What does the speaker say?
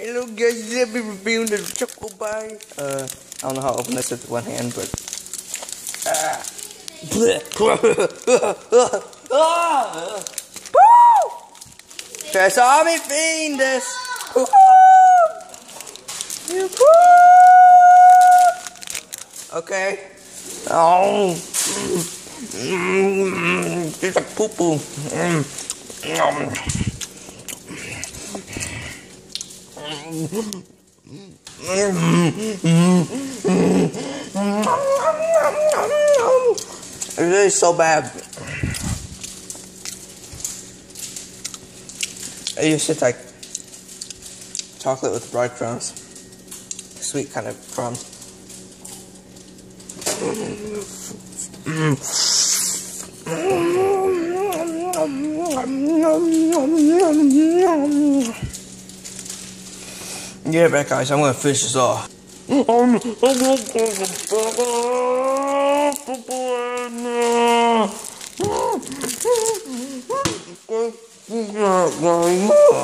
Hello guys, let me review the choco pie. Uh, I don't know how to open this with one hand, but. Ah. Try saw me fiend this. Okay. Oh. It's like poo poo. It's really so bad. I used to like chocolate with breadcrumbs. Sweet kind of crumbs. Yeah, back guys, I'm gonna finish this off.